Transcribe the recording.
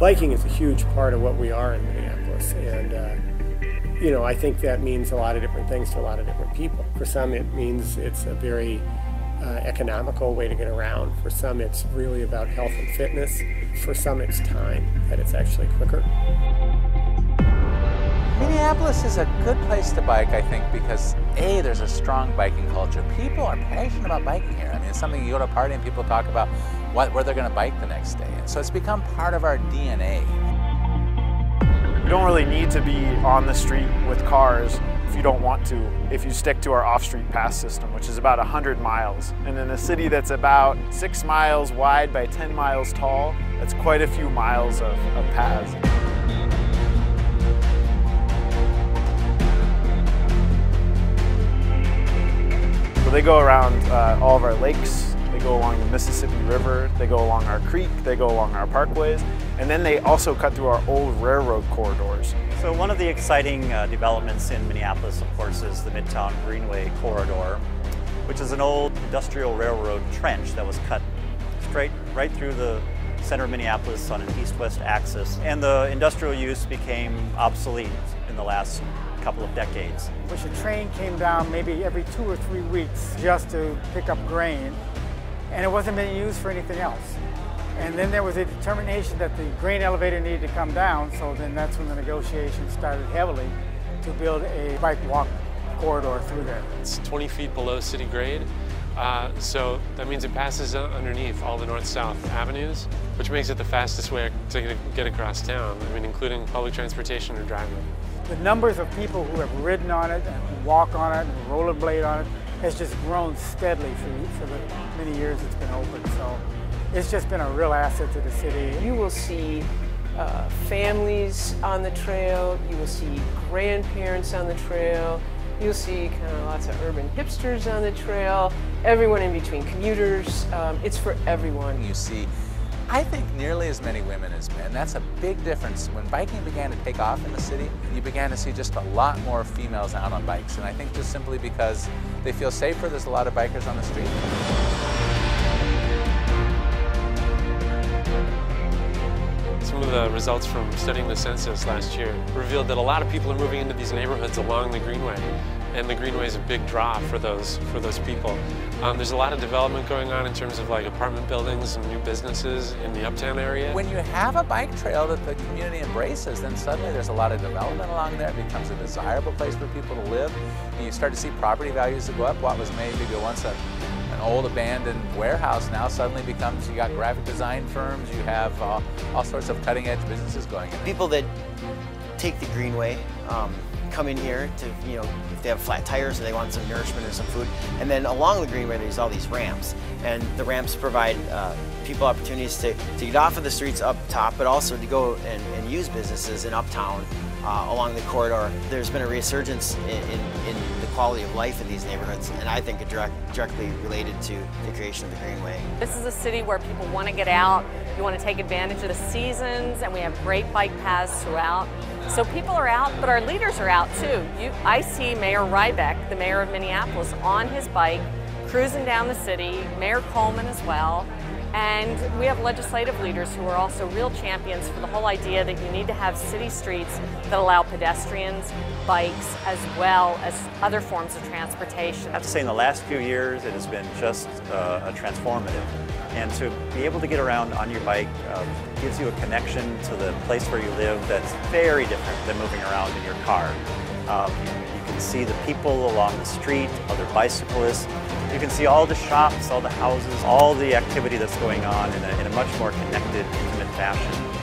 biking is a huge part of what we are in Minneapolis, and uh, you know I think that means a lot of different things to a lot of different people. For some, it means it's a very uh, economical way to get around. For some, it's really about health and fitness. For some, it's time, that it's actually quicker. Minneapolis is a good place to bike, I think, because A, there's a strong biking culture. People are passionate about biking here. I mean, it's something you go to a party and people talk about what, where they're going to bike the next day. And so it's become part of our DNA. You don't really need to be on the street with cars if you don't want to, if you stick to our off-street pass system, which is about 100 miles. And in a city that's about six miles wide by 10 miles tall, that's quite a few miles of, of paths. So they go around uh, all of our lakes, they go along the Mississippi River, they go along our creek, they go along our parkways, and then they also cut through our old railroad corridors. So one of the exciting uh, developments in Minneapolis, of course, is the Midtown Greenway corridor, which is an old industrial railroad trench that was cut straight right through the center of Minneapolis on an east-west axis. And the industrial use became obsolete in the last couple of decades. Which a train came down maybe every two or three weeks just to pick up grain, and it wasn't being used for anything else. And then there was a determination that the grain elevator needed to come down, so then that's when the negotiations started heavily to build a bike walk corridor through there. It's 20 feet below city grade, uh, so that means it passes underneath all the north-south avenues, which makes it the fastest way to get across town, I mean, including public transportation or driving. The numbers of people who have ridden on it and walk on it and rollerblade on it has just grown steadily for, for the many years it's been open. So it's just been a real asset to the city. You will see uh, families on the trail, you will see grandparents on the trail, you'll see kind of lots of urban hipsters on the trail, everyone in between, commuters, um, it's for everyone. You see I think nearly as many women as men. That's a big difference. When biking began to take off in the city, you began to see just a lot more females out on bikes. And I think just simply because they feel safer, there's a lot of bikers on the street. Some of the results from studying the census last year revealed that a lot of people are moving into these neighborhoods along the Greenway and the Greenway is a big draw for those for those people. Um, there's a lot of development going on in terms of like apartment buildings and new businesses in the uptown area. When you have a bike trail that the community embraces, then suddenly there's a lot of development along there. It becomes a desirable place for people to live. And you start to see property values that go up. What was maybe once a an old abandoned warehouse now suddenly becomes, you got graphic design firms, you have uh, all sorts of cutting edge businesses going in. People that take the Greenway um, come in here to, you know, if they have flat tires or they want some nourishment or some food. And then along the Greenway, there's all these ramps. And the ramps provide uh, people opportunities to, to get off of the streets up top, but also to go and, and use businesses in uptown uh, along the corridor. There's been a resurgence in, in, in, the quality of life in these neighborhoods, and I think it direct, directly related to the creation of the Greenway. This is a city where people want to get out, you want to take advantage of the seasons, and we have great bike paths throughout. So people are out, but our leaders are out too. You, I see Mayor Rybak, the mayor of Minneapolis, on his bike, cruising down the city, Mayor Coleman as well. And we have legislative leaders who are also real champions for the whole idea that you need to have city streets that allow pedestrians, bikes, as well as other forms of transportation. I have to say in the last few years it has been just uh, a transformative. And to be able to get around on your bike uh, gives you a connection to the place where you live that's very different than moving around in your car. Um, you can see the people along the street, other bicyclists, you can see all the shops, all the houses, all the activity that's going on in a, in a much more connected, intimate fashion.